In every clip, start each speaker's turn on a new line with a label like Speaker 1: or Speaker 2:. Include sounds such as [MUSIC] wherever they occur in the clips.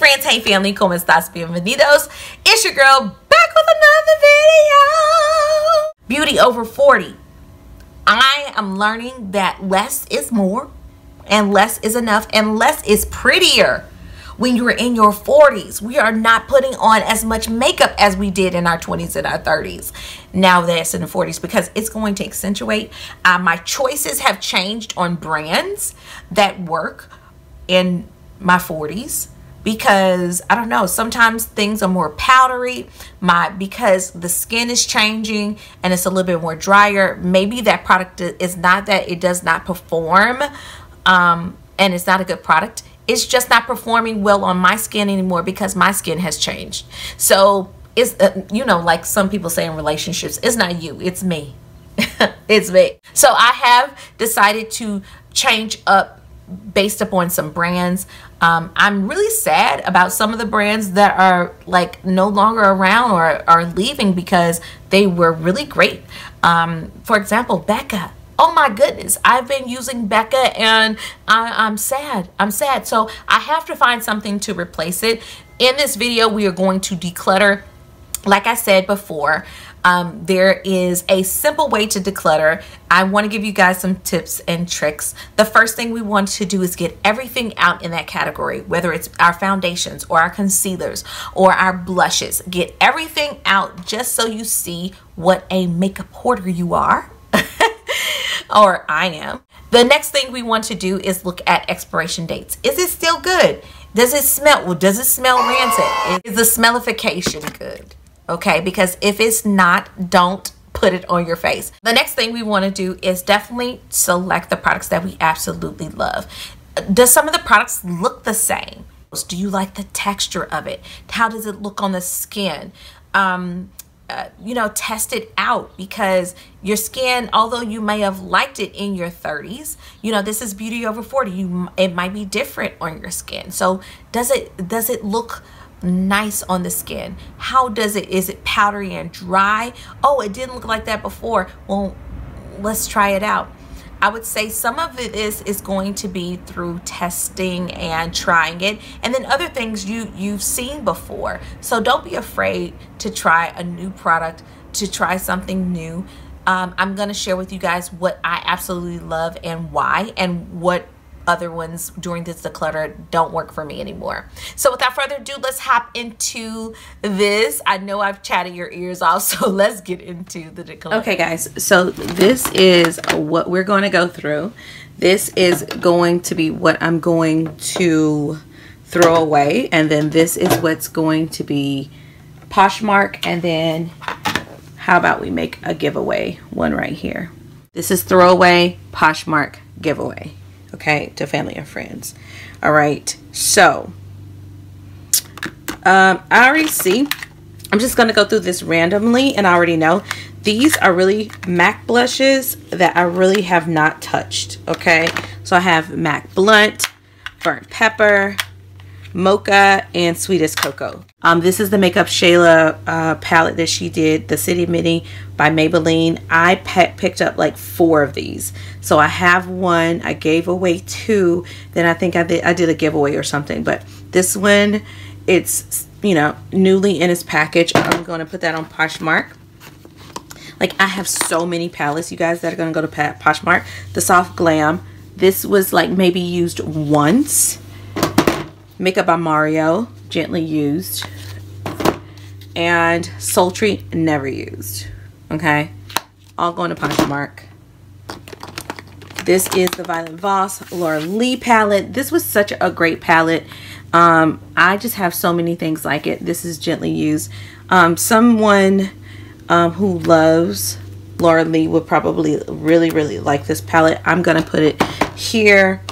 Speaker 1: friends, hey family, como estas? Bienvenidos. It's your girl back with another video. Beauty over 40. I am learning that less is more and less is enough and less is prettier when you're in your 40s. We are not putting on as much makeup as we did in our 20s and our 30s. Now that's in the 40s because it's going to accentuate. Uh, my choices have changed on brands that work in my 40s because I don't know, sometimes things are more powdery. My because the skin is changing and it's a little bit more drier. Maybe that product is not that it does not perform um, and it's not a good product it's just not performing well on my skin anymore because my skin has changed. So it's, uh, you know, like some people say in relationships, it's not you, it's me. [LAUGHS] it's me. So I have decided to change up based upon some brands. Um, I'm really sad about some of the brands that are like no longer around or are leaving because they were really great. Um, for example, Becca oh my goodness, I've been using Becca and I, am sad. I'm sad. So I have to find something to replace it. In this video, we are going to declutter. Like I said before, um, there is a simple way to declutter. I want to give you guys some tips and tricks. The first thing we want to do is get everything out in that category, whether it's our foundations or our concealers or our blushes. Get everything out just so you see what a makeup hoarder you are. [LAUGHS] or I am. The next thing we want to do is look at expiration dates. Is it still good? Does it smell? Well, does it smell rancid? Is the smellification good? Okay, because if it's not, don't put it on your face. The next thing we want to do is definitely select the products that we absolutely love. Does some of the products look the same? Do you like the texture of it? How does it look on the skin? Um, uh, you know, test it out because your skin, although you may have liked it in your 30s, you know, this is beauty over 40. You it might be different on your skin. So does it does it look nice on the skin? How does it is it powdery and dry? Oh, it didn't look like that before. Well, let's try it out. I would say some of it is is going to be through testing and trying it and then other things you you've seen before. So don't be afraid to try a new product, to try something new. Um, I'm to share with you guys what I absolutely love and why and what other ones during this declutter don't work for me anymore. So without further ado, let's hop into this. I know I've chatted your ears off, [LAUGHS] so let's get into the declutter.
Speaker 2: Okay, guys. So this is what we're going to go through. This is going to be what I'm going to throw away. And then this is what's going to be Poshmark. And then how about we make a giveaway one right here. This is throwaway Poshmark giveaway okay, to family and friends. All right, so um, I already see. I'm just going to go through this randomly and I already know. These are really MAC blushes that I really have not touched, okay? So I have MAC Blunt, Burnt Pepper, Mocha, and Sweetest Cocoa. Um, this is the Makeup Shayla uh, palette that she did, the City Mini by Maybelline. I picked up like four of these. So I have one, I gave away two, then I think I did, I did a giveaway or something. But this one, it's, you know, newly in its package. I'm going to put that on Poshmark. Like I have so many palettes, you guys, that are going to go to Poshmark. The Soft Glam. This was like maybe used once Makeup by Mario, gently used. And Sultry, never used. Okay? All going to Poshmark. This is the Violet Voss Laura Lee palette. This was such a great palette. Um, I just have so many things like it. This is gently used. Um, someone um, who loves Laura Lee would probably really, really like this palette. I'm going to put it here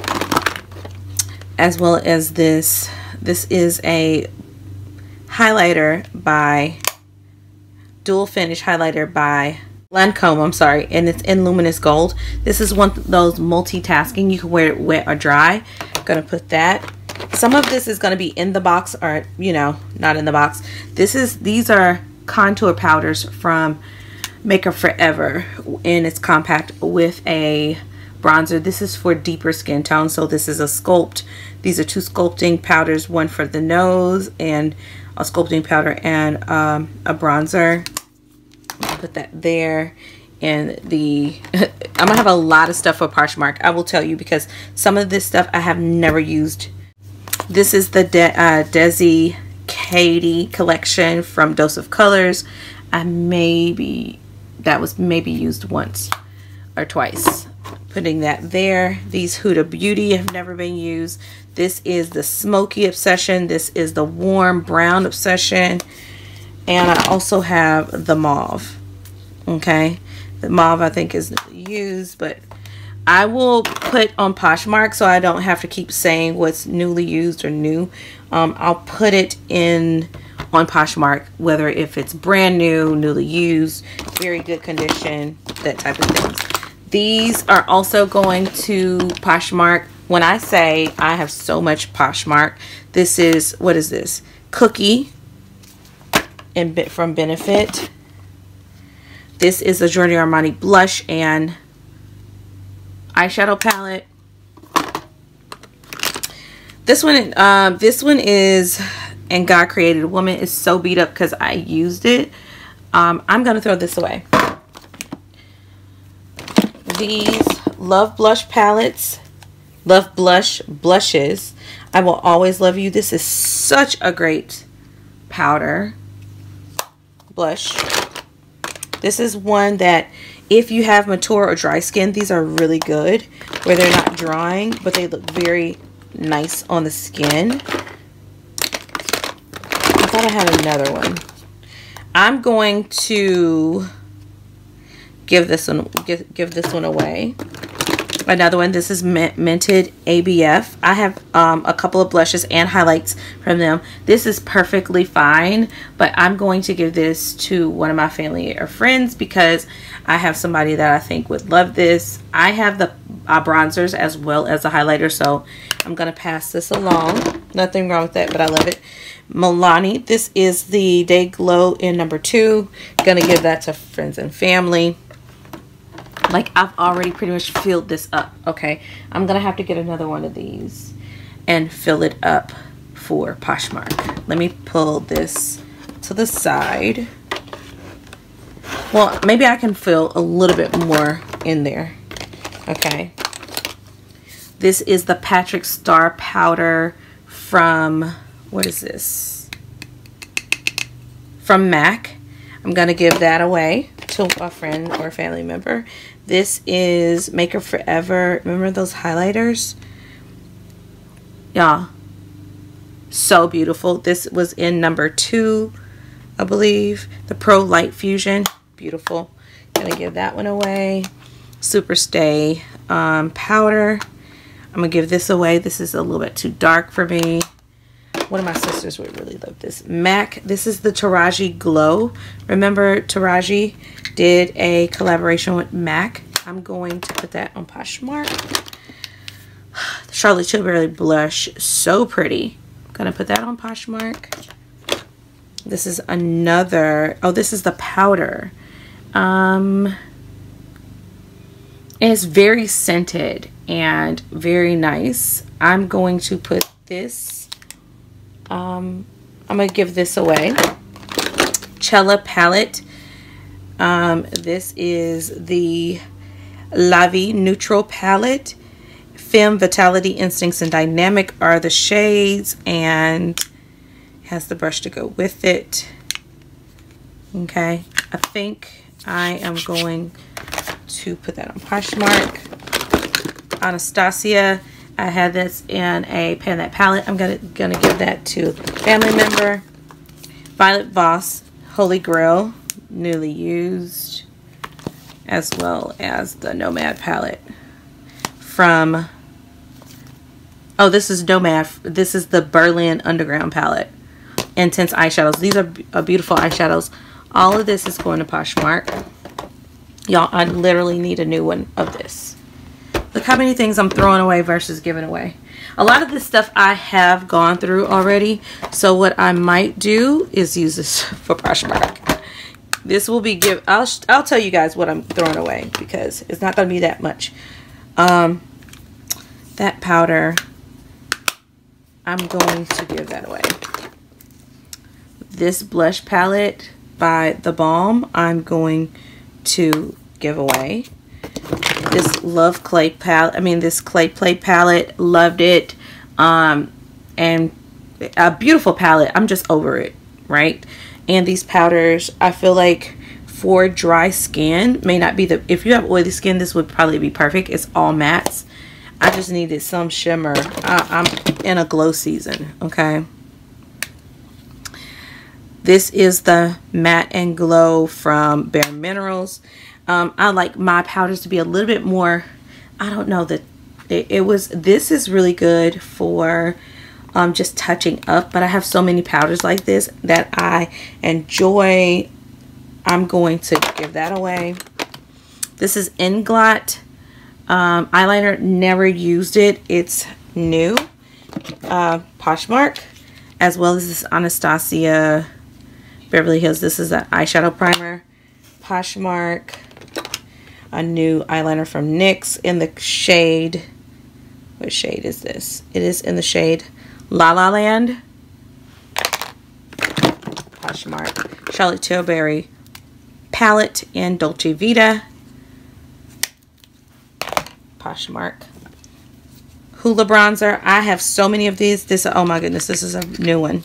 Speaker 2: as well as this. This is a highlighter by dual finish highlighter by Lancome, I'm sorry, and it's in luminous gold. This is one of those multitasking. You can wear it wet or dry. Gonna put that. Some of this is gonna be in the box or, you know, not in the box. This is, these are contour powders from Makeup Forever and it's compact with a
Speaker 1: bronzer. This is for deeper skin tone. So this is a sculpt. These are two sculpting powders, one for the nose and a sculpting powder and um, a bronzer. Put that there. And the, [LAUGHS] I'm gonna have a lot of stuff for Poshmark. I will tell you because some of this stuff I have never used. This is the De uh, Desi Katie collection from Dose of Colors. I maybe, that was maybe used once or twice. Putting that there. These Huda Beauty have never been used. This is the Smoky Obsession. This is the Warm Brown Obsession. And I also have the Mauve. Okay. The Mauve I think is used, but I will put on Poshmark so I don't have to keep saying what's newly used or new. Um, I'll put it in on Poshmark, whether if it's brand new, newly used, very good condition, that type of things. These are also going to Poshmark. When I say I have so much Poshmark, this is, what is this? Cookie and bit from Benefit. This is a Giorgio Armani blush and eyeshadow palette. This one, um, this one is, and God Created a Woman is so beat up because I used it. Um, I'm going to throw this away. These Love Blush palettes, Love Blush blushes. I will always love you. This is such a great powder blush. This is one that if you have mature or dry skin, these are really good where they're not drying, but they look very nice on the skin. I thought I had another one. I'm going to give this one give, give this one away. Another one this is minted abf i have um, a couple of blushes and highlights from them. This is perfectly fine but i'm going to give this to one of my family or friends because i have somebody that i think would love this. I have the uh, bronzers as well as the highlighter so i'm gonna pass this along. Nothing wrong with that but i love it. Milani. This is the Day Glow in number two. Gonna give that to friends and family like I've already pretty much filled this up okay? I'm gonna have to get another one of these and fill it up for Poshmark. Let me pull this to the side. Well maybe I can fill a little bit more in there okay? This is the Patrick Starrr powder from what is this? From MAC. I'm gonna give that away to a friend or family member this is Makeup Forever. Remember those highlighters? Yeah. So beautiful. This was in number two, I believe. The Pro Light Fusion. Beautiful. Gonna give that one away. Super Stay um, powder. I'm gonna give this away. This is a little bit too dark for me. One of my sisters would really love this. MAC, this is the Taraji Glow. Remember Taraji did a collaboration with MAC. I'm going to put that on Poshmark. The Charlotte Tilbury blush, so pretty. I'm gonna put that on Poshmark. This is another, oh, this is the powder. Um, it's very scented and very nice. I'm going to put this, um, I'm gonna give this away. Cella palette um, this is the La Vie Neutral Palette. Femme Vitality Instincts and Dynamic are the shades and has the brush to go with it. Okay, I think I am going to put that on Poshmark. Anastasia, I had this in a pan that palette. I'm gonna gonna give that to family member. Violet Voss, Holy Grail newly used as well as the Nomad palette from oh this is Nomad this is the Berlin Underground palette intense eyeshadows. These are, are uh, beautiful eyeshadows. All of this is going to Poshmark. Y'all I literally need a new one of this. Look how many things I'm throwing away versus giving away. A lot of this stuff I have gone through already so what I might do is use this [LAUGHS] for Poshmark this will be give. I'll I'll tell you guys what I'm throwing away because it's not gonna be that much. Um, that powder, I'm going to give that away. This blush palette by The Balm, I'm going to give away. This Love Clay palette, I mean this Clay Play palette, loved it. Um, and a beautiful palette. I'm just over it, right? And these powders, I feel like for dry skin, may not be the, if you have oily skin, this would probably be perfect. It's all mattes. I just needed some shimmer. I, I'm in a glow season, okay? This is the Matte and Glow from Bare Minerals. Um, I like my powders to be a little bit more, I don't know, that it, it was, this is really good for um, just touching up. But I have so many powders like this that I enjoy. I'm going to give that away. This is Inglot um, eyeliner. Never used it. It's new. Uh, Poshmark. As well as this Anastasia Beverly Hills. This is an eyeshadow primer. Poshmark. A new eyeliner from NYX in the shade. What shade is this? It is in the shade La La Land. Poshmark. Charlotte Tilbury palette in Dolce Vita. Poshmark. Hoola bronzer. I have so many of these. This, oh my goodness, this is a new one.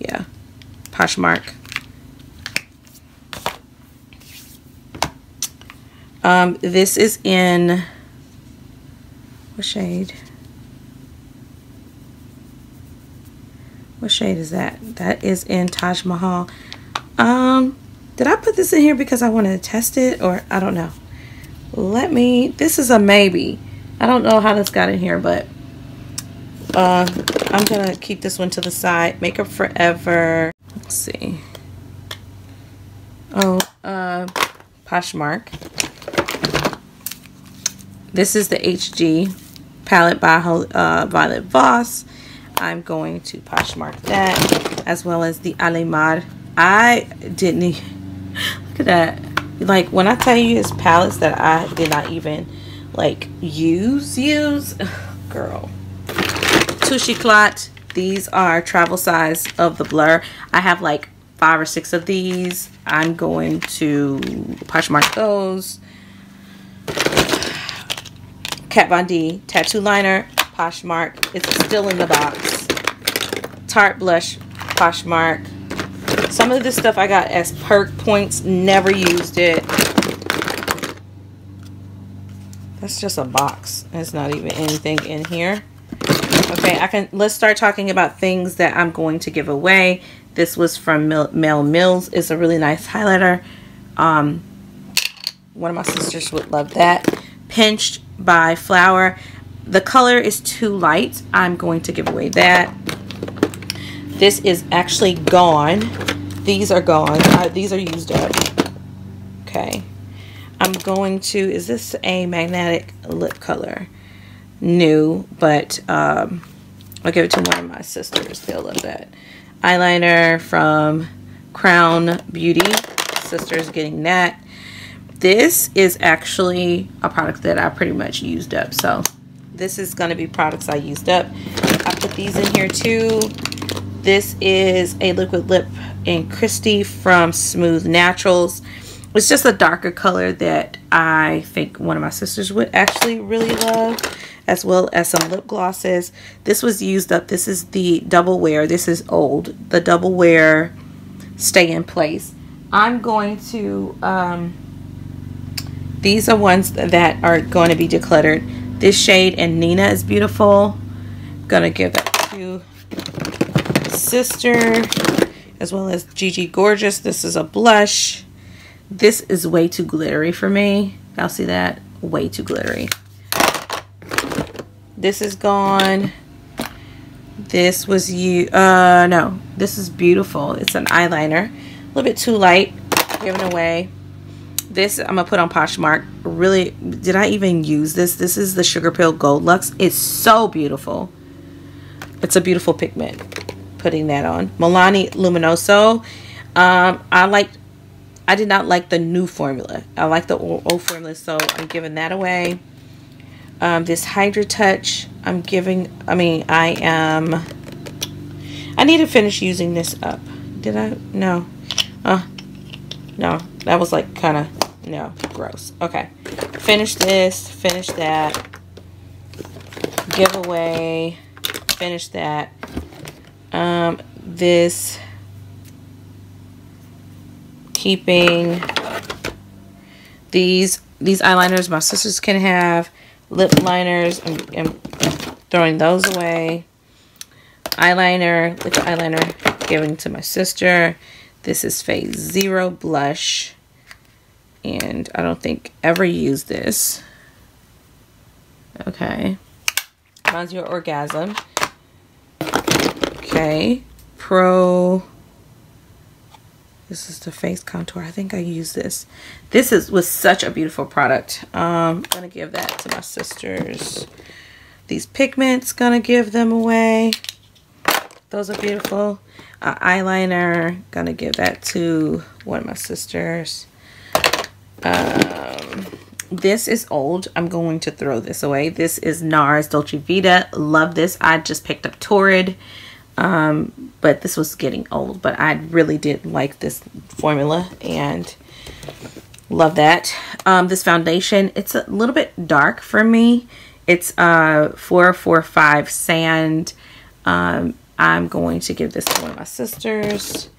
Speaker 1: Yeah. Poshmark. Um, this is in, what shade? What shade is that? That is in Taj Mahal. Um, did I put this in here because I wanted to test it or I don't know. Let me, this is a maybe. I don't know how this got in here, but uh, I'm going to keep this one to the side. Makeup Forever. Let's see. Oh, uh, Poshmark. This is the HG palette by uh, Violet Voss. I'm going to Poshmark that as well as the Alamar. I didn't even, [LAUGHS] look at that. Like when I tell you it's palettes that I did not even like use, use, [LAUGHS] girl. Touche Éclat, These are travel size of the blur. I have like five or six of these. I'm going to Poshmark those. [SIGHS] Kat Von D tattoo liner Poshmark. It's still in the box. Tarte Blush, Poshmark. Some of this stuff I got as perk points. Never used it. That's just a box. There's not even anything in here. Okay, I can. Let's start talking about things that I'm going to give away. This was from Mel Mills. It's a really nice highlighter. Um, one of my sisters would love that. Pinched by Flower. The color is too light. I'm going to give away that. This is actually gone. These are gone. Uh, these are used up. Okay. I'm going to, is this a magnetic lip color? New, but um, I'll give it to one of my sisters. They'll love that. Eyeliner from Crown Beauty. Sister's getting that. This is actually a product that I pretty much used up. So this is going to be products I used up. I put these in here too. This is a liquid lip in Christie from Smooth Naturals. It's just a darker color that I think one of my sisters would actually really love as well as some lip glosses. This was used up. This is the double wear. This is old. The double wear stay in place. I'm going to, um, these are ones that are going to be decluttered. This shade and Nina is beautiful. Gonna give that to sister as well as Gigi Gorgeous. This is a blush. This is way too glittery for me. Y'all see that? Way too glittery. This is gone. This was you. Uh, no. This is beautiful. It's an eyeliner. A little bit too light. Giving away this I'm gonna put on Poshmark. Really did I even use this? This is the Sugarpill Gold Luxe. It's so beautiful. It's a beautiful pigment. Putting that on. Milani Luminoso. Um, I like I did not like the new formula. I like the old, old formula so I'm giving that away. Um, this Hydra Touch, I'm giving, I mean, I am, I need to finish using this up. Did I? No. Uh, no, that was like kind of, no, gross. Okay. Finish this, finish that. Giveaway, finish that. Um, this keeping these these eyeliners my sisters can have lip liners I'm, I'm throwing those away eyeliner liquid eyeliner giving to my sister this is phase zero blush and I don't think ever use this okay Runs your orgasm okay pro this is the face contour. I think I use this. This is was such a beautiful product. Um, I'm gonna give that to my sisters. These pigments, gonna give them away. Those are beautiful. Uh, eyeliner, gonna give that to one of my sisters. Um, this is old. I'm going to throw this away. This is NARS Dolce Vita. Love this. I just picked up Torrid. Um, but this was getting old, but I really did like this formula and love that. Um, this foundation, it's a little bit dark for me. It's uh 445 sand. Um, I'm going to give this to one of my sisters.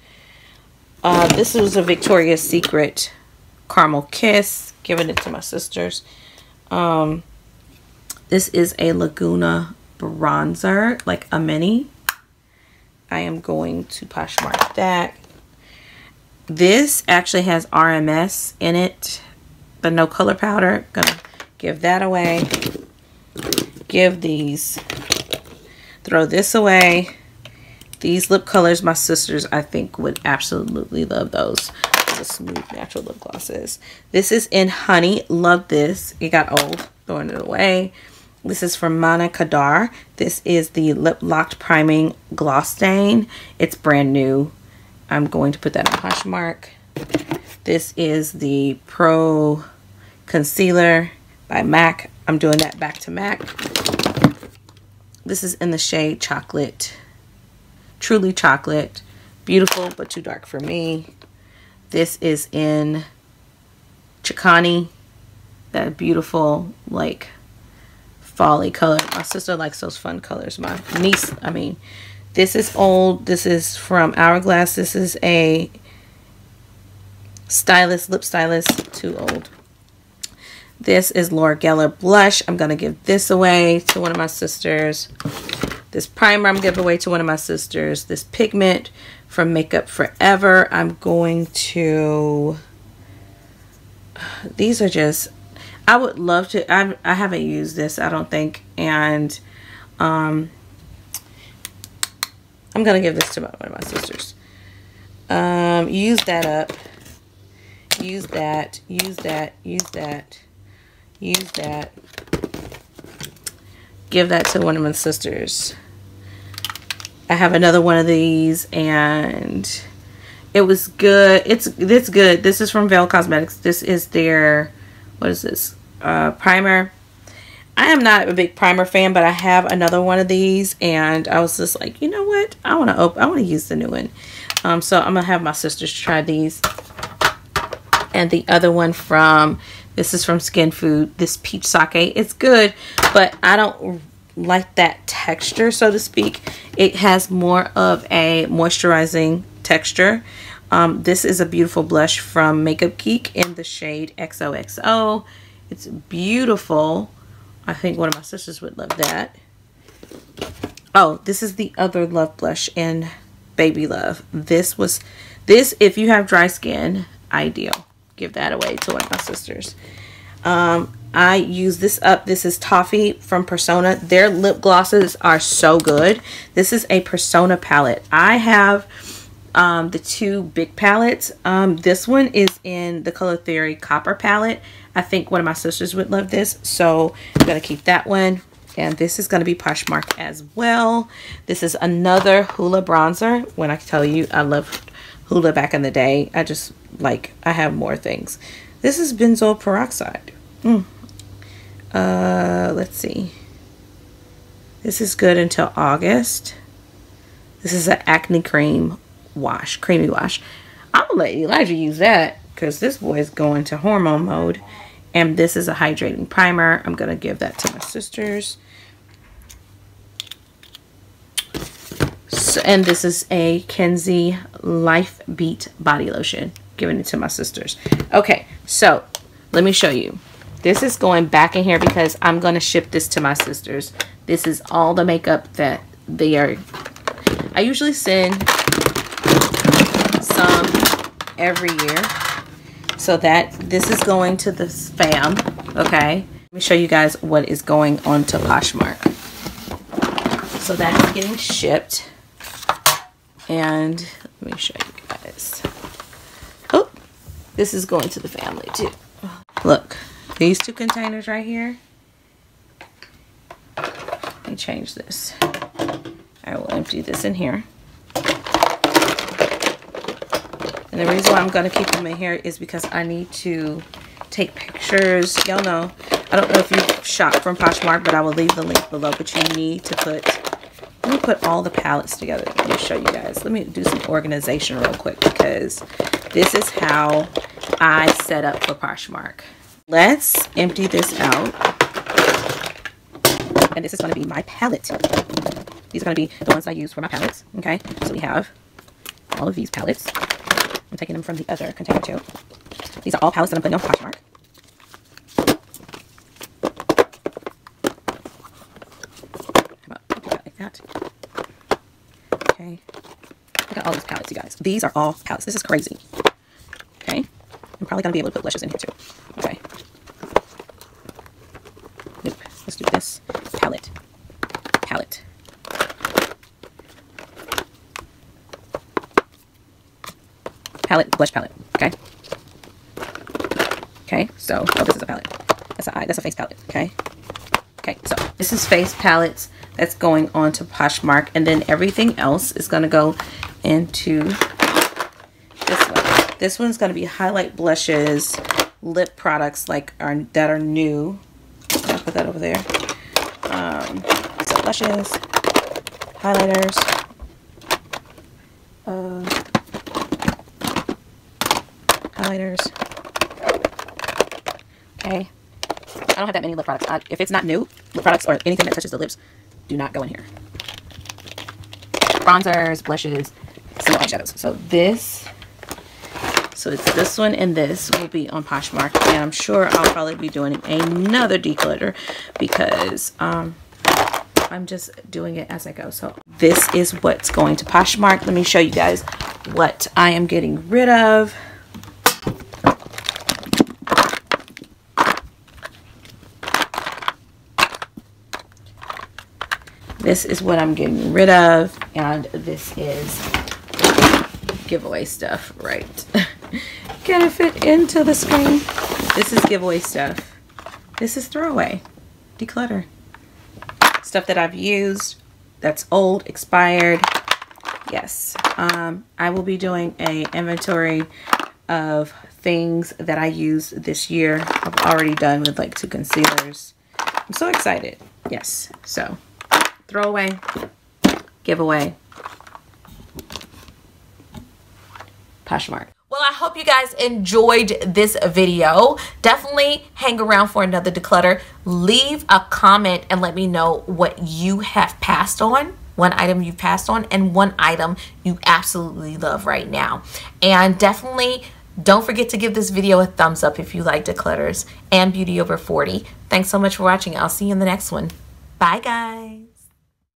Speaker 1: Uh, this was a Victoria's Secret Caramel Kiss. Giving it to my sisters. Um, this is a Laguna bronzer, like a mini. I am going to Poshmark that. This actually has RMS in it, the no color powder. Gonna give that away. Give these, throw this away. These lip colors, my sisters, I think would absolutely love those. Smooth natural lip glosses. This is in Honey. Love this. It got old. Throwing it away. This is from Manna Kadar. This is the Lip Locked Priming Gloss Stain. It's brand new. I'm going to put that on Poshmark. This is the Pro Concealer by MAC. I'm doing that back to MAC. This is in the shade Chocolate. Truly Chocolate. Beautiful, but too dark for me. This is in Chicani. That beautiful, like, folly color. My sister likes those fun colors. My niece, I mean, this is old. This is from Hourglass. This is a stylist, lip stylist, too old. This is Laura Geller blush. I'm going to give this away to one of my sisters. This primer I'm giving away to one of my sisters. This pigment from Makeup Forever. I'm going to... These are just I would love to. I, I haven't used this, I don't think. And um, I'm going to give this to one of my sisters. Um, use that up. Use that. Use that. Use that. Use that. Give that to one of my sisters. I have another one of these and it was good. It's this good. This is from Veil Cosmetics. This is their what is this? uh, primer. I am not a big primer fan, but I have another one of these, and I was just like, you know what? I want to open. I want to use the new one. Um, so I'm gonna have my sisters try these. And the other one from this is from Skin Food. This peach sake. It's good, but I don't like that texture, so to speak. It has more of a moisturizing texture. Um, this is a beautiful blush from Makeup Geek in the shade XOXO. It's beautiful. I think one of my sisters would love that. Oh, this is the other Love Blush in Baby Love. This was, this, if you have dry skin, ideal. Give that away to one of my sisters. Um, I use this up. This is Toffee from Persona. Their lip glosses are so good. This is a Persona palette. I have um, the two big palettes. Um, this one is in the Color Theory Copper palette. I think one of my sisters would love this. So I'm going to keep that one. And this is going to be Poshmark as well. This is another Hoola bronzer. When I tell you I loved Hoola back in the day, I just like, I have more things. This is benzoyl peroxide. Mm. Uh, let's see. This is good until August. This is an acne cream wash, creamy wash. I'm gonna let Elijah use that because this boy is going to hormone mode. And this is a hydrating primer. I'm gonna give that to my sisters. So, and this is a Kenzie Life Beat body lotion. Giving it to my sisters. Okay, so let me show you. This is going back in here because I'm going to ship this to my sisters. This is all the makeup that they are. I usually send some every year. So that this is going to the fam. Okay. Let me show you guys what is going on to Poshmark. So that's getting shipped. And let me show you guys. Oh, this is going to the family too. Look, these two containers right here. Let me change this. I will empty this in here. And the reason why I'm going to keep them in here is because I need to take pictures. Y'all know, I don't know if you shop from Poshmark, but I will leave the link below. But you need to put, let me put all the palettes together. Let me show you guys. Let me do some organization real quick because this is how I set up for Poshmark. Let's empty this out. And this is going to be my palette. These are going to be the ones I use for my palettes. Okay, so we have all of these palettes. I'm taking them from the other container too. These are all palettes that I'm putting on Poshmark. like that? Okay. Look at all these palettes, you guys. These are all palettes. This is crazy. Okay. I'm probably going to be able to put blushes in here too. Okay. Nope. Let's do this. Palette. Palette. Palette, blush palette. Okay. Okay, so, oh, this is a palette. That's a eye. That's a face palette. Okay. Okay, so this is face palettes that's going on to Poshmark. And then everything else is going to go into this one. This one's going to be highlight blushes, lip products like are that are new. I'll put that over there. Um, blushes, highlighters, uh, highlighters. Okay. I don't have that many lip products. I, if it's not new, lip products or anything that touches the lips, do not go in here. Bronzers, blushes, some eyeshadows. So this so it's this one and this will be on Poshmark. And I'm sure I'll probably be doing another declutter because um, I'm just doing it as I go. So this is what's going to Poshmark. Let me show you guys what I am getting rid of. This is what I'm getting rid of. And this is giveaway stuff, right? [LAUGHS] Can it fit into the screen? This is giveaway stuff. This is throwaway, declutter. Stuff that I've used, that's old, expired. Yes, um, I will be doing a inventory of things that I used this year. I've already done with like two concealers. I'm so excited. Yes, so throwaway, giveaway, Poshmark.
Speaker 2: Well, I hope you guys enjoyed this video. Definitely hang around for another declutter. Leave a comment and let me know what you have passed on one item you've passed on and one item you absolutely love right now. And definitely don't forget to give this video a thumbs up if you like declutters and beauty over 40. Thanks so much for watching. I'll see you in the next one. Bye guys.